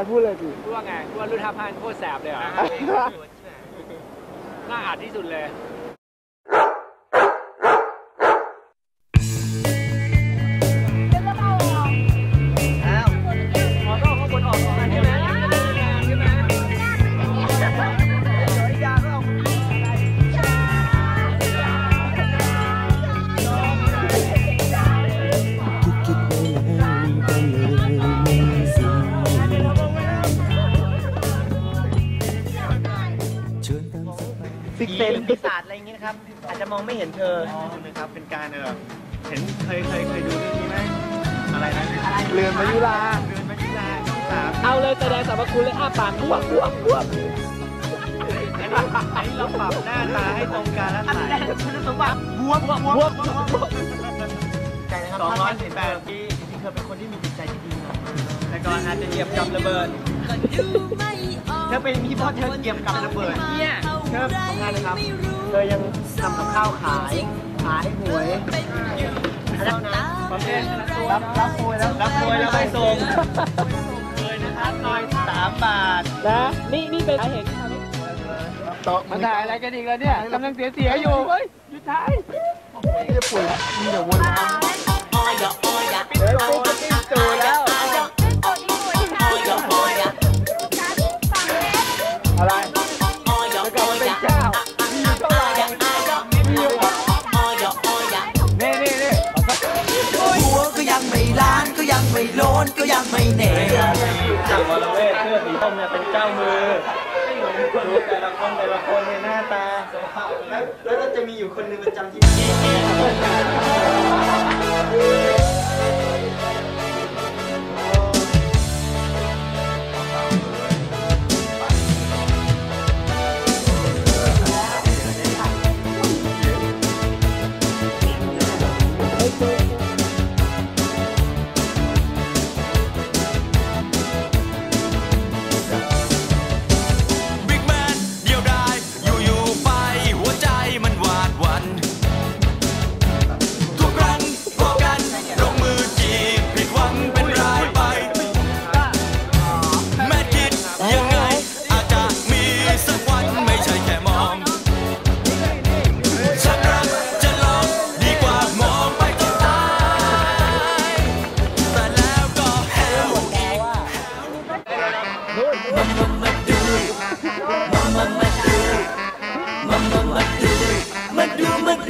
านพูดเลยดิ พูดว่าไงพูดว่ารุ่นห้าพันโคตรแสบเลยเหรอ น่าอาดที่สุดเลย ซิกเซนปีศาจอะไรอย่างงี้นะครับ อาจจะมองไม่เห็นเธอ อ๋อนะครับ เป็นการเออเห็นเคยเคยเคยดูเรื่องนี้ไหมอะไรนะเรือนมายุราเดือนมายุราช่องสามเอาเลยแสดงสรรพคุณเลยอ้าปากบวกบวกบวกอันนี้อันนี้เราปรับหน้าตาให้ตรงกันแล้วถ่ายคุณสมบัติบวกบวกบวกบวกใจนะครับสองร้อยสิบแปดปีจริงๆเธอเป็นคนที่มีจิตใจที่ดีนะแต่ก่อนอาจจะเหยียบกับระเบิด เธอเป็นอย่างนี้เพราะเธอเก็บกับระเบิดเนี่ย เธอทำงานเลยครับ เธอยังทำกับข้าวขาย ขายหวยแล้วนะประเภทรับรับมวยแล้วรับมวยแล้วไม่ส่งเลยนะครับน้อยสามบาทนะนี่นี่เป็นสาเหตุที่ทำให้โต๊ะมาถ่ายอะไรกันอีกแล้วเนี่ยกำลังเสียเสียอยู่เฮ้ยหยุดถ่ายจะป่วยแล้วมีแต่วน ยังไม่โลนก็ยังไม่เหน่จากวรเวทเสื้อสีส้มเนี่ยเป็นเจ้ามือดูแต่ละคนแต่ละคนในยหน้าตาแล้วแล้วจะมีอยู่คนหนึ่งประจำที่นี่ มาดูมาดูมาดู